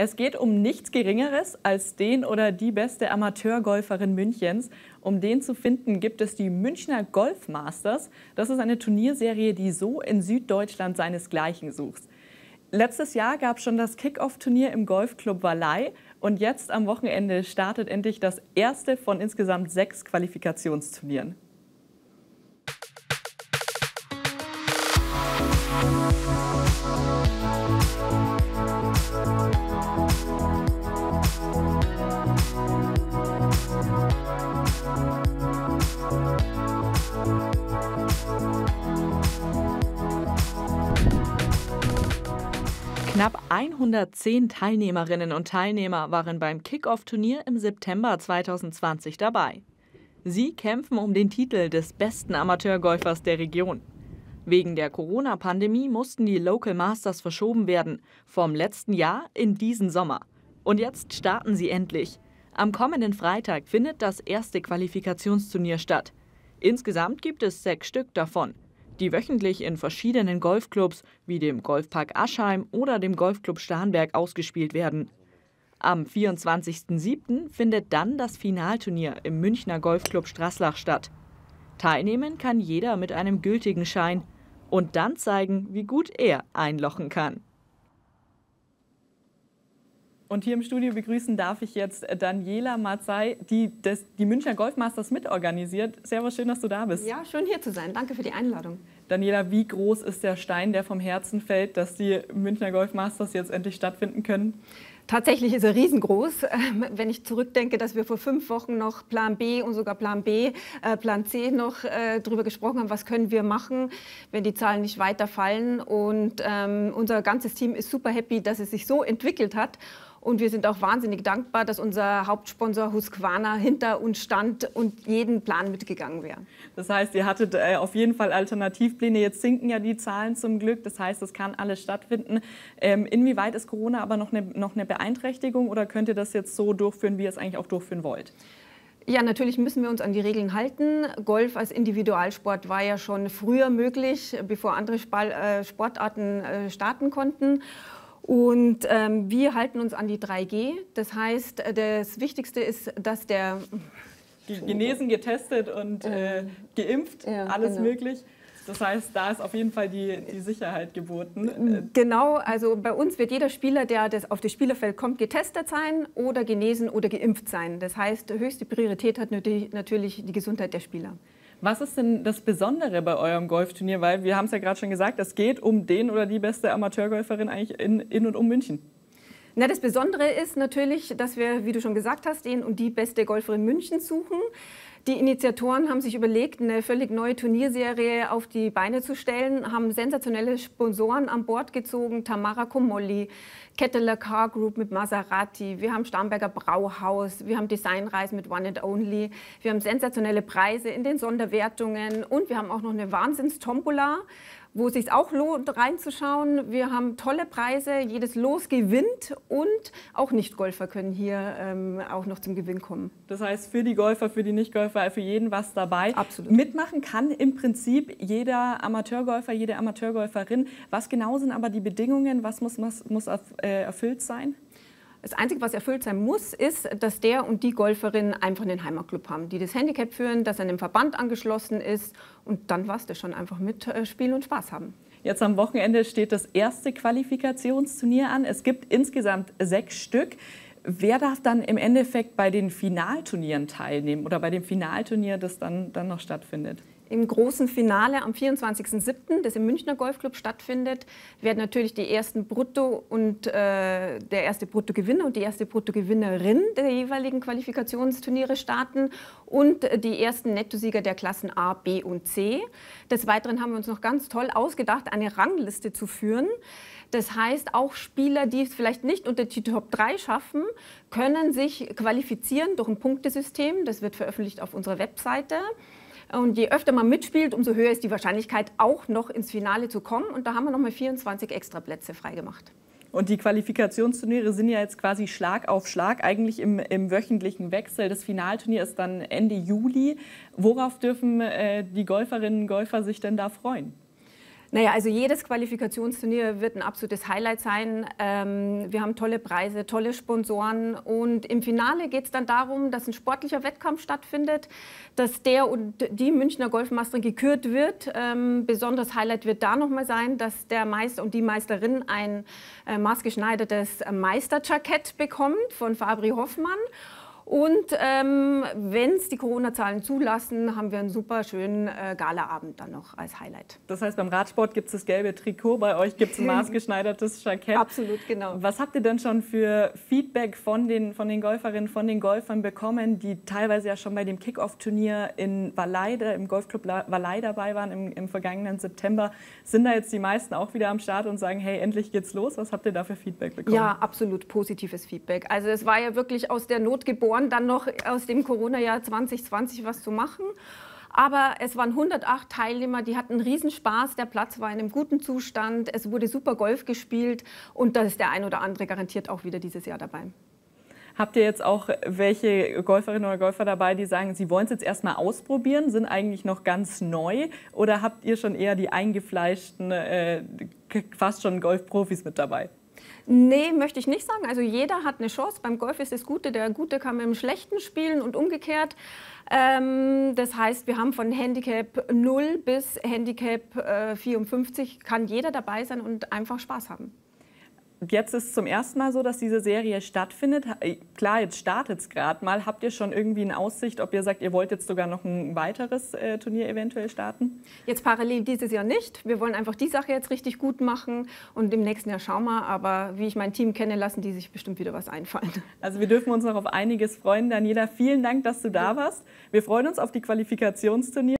Es geht um nichts Geringeres als den oder die beste Amateurgolferin Münchens. Um den zu finden, gibt es die Münchner Golf Masters. Das ist eine Turnierserie, die so in Süddeutschland seinesgleichen sucht. Letztes Jahr gab es schon das Kickoff-Turnier im Golfclub Wallei und jetzt am Wochenende startet endlich das erste von insgesamt sechs Qualifikationsturnieren. Knapp 110 Teilnehmerinnen und Teilnehmer waren beim Kickoff-Turnier im September 2020 dabei. Sie kämpfen um den Titel des besten Amateurgolfers der Region. Wegen der Corona-Pandemie mussten die Local Masters verschoben werden, vom letzten Jahr in diesen Sommer. Und jetzt starten sie endlich. Am kommenden Freitag findet das erste Qualifikationsturnier statt. Insgesamt gibt es sechs Stück davon die wöchentlich in verschiedenen Golfclubs wie dem Golfpark Aschheim oder dem Golfclub Starnberg ausgespielt werden. Am 24.07. findet dann das Finalturnier im Münchner Golfclub Straßlach statt. Teilnehmen kann jeder mit einem gültigen Schein und dann zeigen, wie gut er einlochen kann. Und hier im Studio begrüßen darf ich jetzt Daniela Marzai, die das, die Münchner Golfmasters mitorganisiert. Servus, schön, dass du da bist. Ja, schön hier zu sein. Danke für die Einladung. Daniela, wie groß ist der Stein, der vom Herzen fällt, dass die Münchner Golfmasters jetzt endlich stattfinden können? Tatsächlich ist er riesengroß. Ähm, wenn ich zurückdenke, dass wir vor fünf Wochen noch Plan B und sogar Plan B, äh, Plan C noch äh, darüber gesprochen haben, was können wir machen, wenn die Zahlen nicht weiter fallen. Und ähm, unser ganzes Team ist super happy, dass es sich so entwickelt hat. Und wir sind auch wahnsinnig dankbar, dass unser Hauptsponsor Husqvarna hinter uns stand und jeden Plan mitgegangen wäre. Das heißt, ihr hattet äh, auf jeden Fall Alternativpläne. Jetzt sinken ja die Zahlen zum Glück. Das heißt, es kann alles stattfinden. Ähm, inwieweit ist Corona aber noch eine, noch eine Beeinträchtigung oder könnt ihr das jetzt so durchführen, wie ihr es eigentlich auch durchführen wollt? Ja, natürlich müssen wir uns an die Regeln halten. Golf als Individualsport war ja schon früher möglich, bevor andere äh, Sportarten äh, starten konnten. Und ähm, wir halten uns an die 3G. Das heißt, äh, das Wichtigste ist, dass der... Genesen, getestet und äh, geimpft, ja, alles genau. möglich. Das heißt, da ist auf jeden Fall die, die Sicherheit geboten. Genau, also bei uns wird jeder Spieler, der das auf das Spielerfeld kommt, getestet sein oder genesen oder geimpft sein. Das heißt, höchste Priorität hat natürlich die Gesundheit der Spieler. Was ist denn das Besondere bei eurem Golfturnier? Weil wir haben es ja gerade schon gesagt, es geht um den oder die beste Amateurgolferin eigentlich in, in und um München. Na, das Besondere ist natürlich, dass wir, wie du schon gesagt hast, den und die beste Golferin München suchen. Die Initiatoren haben sich überlegt, eine völlig neue Turnierserie auf die Beine zu stellen, haben sensationelle Sponsoren an Bord gezogen, Tamara Komolli, Kettler Car Group mit Maserati, wir haben Starnberger Brauhaus, wir haben Designreisen mit One and Only, wir haben sensationelle Preise in den Sonderwertungen und wir haben auch noch eine Wahnsinns-Tombola wo es sich auch lohnt, reinzuschauen. Wir haben tolle Preise, jedes Los gewinnt und auch Nicht-Golfer können hier ähm, auch noch zum Gewinn kommen. Das heißt, für die Golfer, für die Nicht-Golfer, für jeden was dabei. Absolut. Mitmachen kann im Prinzip jeder Amateurgolfer, jede Amateurgolferin. Was genau sind aber die Bedingungen? Was muss, was muss äh, erfüllt sein? Das Einzige, was erfüllt sein muss, ist, dass der und die Golferin einfach einen Heimatclub haben, die das Handicap führen, dass er einem Verband angeschlossen ist und dann war es das schon einfach mit äh, Spielen und Spaß haben. Jetzt am Wochenende steht das erste Qualifikationsturnier an. Es gibt insgesamt sechs Stück. Wer darf dann im Endeffekt bei den Finalturnieren teilnehmen oder bei dem Finalturnier, das dann, dann noch stattfindet? Im großen Finale am 24.07., das im Münchner Golfclub stattfindet, werden natürlich die ersten Brutto- und äh, der erste Bruttogewinner und die erste Bruttogewinnerin der jeweiligen Qualifikationsturniere starten und die ersten Nettosieger der Klassen A, B und C. Des Weiteren haben wir uns noch ganz toll ausgedacht, eine Rangliste zu führen. Das heißt, auch Spieler, die es vielleicht nicht unter die Top 3 schaffen, können sich qualifizieren durch ein Punktesystem. Das wird veröffentlicht auf unserer Webseite. Und je öfter man mitspielt, umso höher ist die Wahrscheinlichkeit, auch noch ins Finale zu kommen. Und da haben wir nochmal 24 extra Plätze freigemacht. Und die Qualifikationsturniere sind ja jetzt quasi Schlag auf Schlag, eigentlich im, im wöchentlichen Wechsel. Das Finalturnier ist dann Ende Juli. Worauf dürfen äh, die Golferinnen und Golfer sich denn da freuen? Naja, also jedes Qualifikationsturnier wird ein absolutes Highlight sein. Ähm, wir haben tolle Preise, tolle Sponsoren und im Finale geht es dann darum, dass ein sportlicher Wettkampf stattfindet, dass der und die Münchner Golfmeisterin gekürt wird. Ähm, besonders Highlight wird da nochmal sein, dass der Meister und die Meisterin ein äh, maßgeschneidertes Meisterjackett bekommt von Fabri Hoffmann. Und ähm, wenn es die Corona-Zahlen zulassen, haben wir einen super schönen äh, Galaabend dann noch als Highlight. Das heißt, beim Radsport gibt es das gelbe Trikot, bei euch gibt es ein maßgeschneidertes Jackett. Absolut, genau. Was habt ihr denn schon für Feedback von den, von den Golferinnen, von den Golfern bekommen, die teilweise ja schon bei dem Kickoff-Turnier in Valleide, im Golfclub Valleide dabei waren im, im vergangenen September? Sind da jetzt die meisten auch wieder am Start und sagen, hey, endlich geht's los? Was habt ihr da für Feedback bekommen? Ja, absolut positives Feedback. Also es war ja wirklich aus der Not geboren verloren, dann noch aus dem Corona-Jahr 2020 was zu machen. Aber es waren 108 Teilnehmer, die hatten Riesenspaß. Der Platz war in einem guten Zustand. Es wurde super Golf gespielt und da ist der ein oder andere garantiert auch wieder dieses Jahr dabei. Habt ihr jetzt auch welche Golferinnen oder Golfer dabei, die sagen, sie wollen es jetzt erstmal ausprobieren, sind eigentlich noch ganz neu? Oder habt ihr schon eher die eingefleischten, äh, fast schon Golfprofis mit dabei? Nee, möchte ich nicht sagen. Also jeder hat eine Chance. Beim Golf ist das Gute, der Gute kann mit dem Schlechten spielen und umgekehrt. Ähm, das heißt, wir haben von Handicap 0 bis Handicap äh, 54 kann jeder dabei sein und einfach Spaß haben. Jetzt ist es zum ersten Mal so, dass diese Serie stattfindet. Äh, klar, jetzt startet es gerade mal. Habt ihr schon irgendwie eine Aussicht, ob ihr sagt, ihr wollt jetzt sogar noch ein weiteres äh, Turnier eventuell starten? Jetzt parallel dieses Jahr nicht. Wir wollen einfach die Sache jetzt richtig gut machen und im nächsten Jahr schauen wir. Aber wie ich mein Team kenne, lassen die sich bestimmt wieder was einfallen. Also wir dürfen uns noch auf einiges freuen. Daniela, vielen Dank, dass du da warst. Wir freuen uns auf die Qualifikationsturnier.